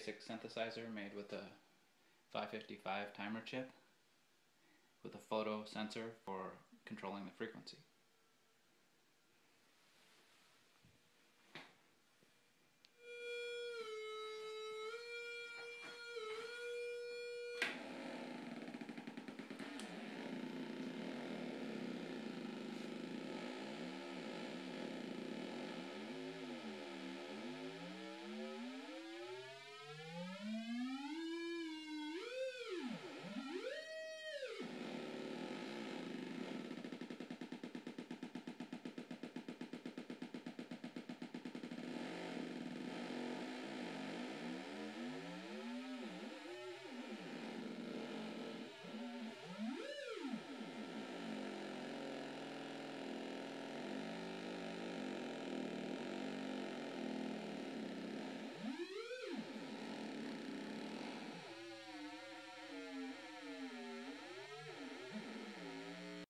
basic synthesizer made with a 555 timer chip with a photo sensor for controlling the frequency.